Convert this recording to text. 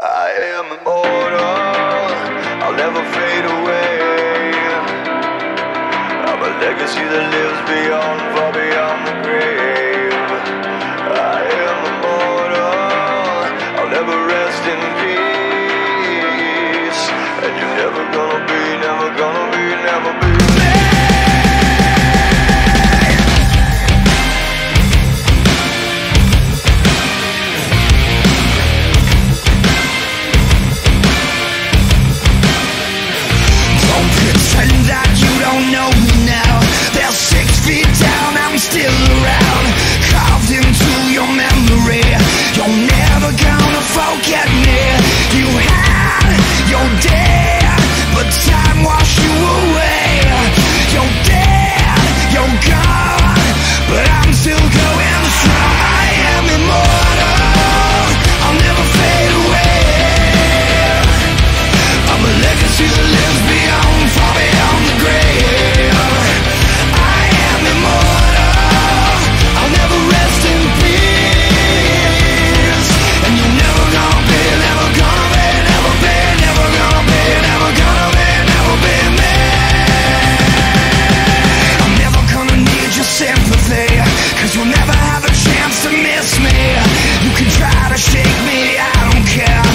I am immortal, I'll never fade away. I'm a legacy that lives beyond, far beyond the grave. I am immortal, I'll never rest in peace. And you're never gonna be, never gonna. dead Cause you'll never have a chance to miss me. You can try to shake me, I don't care.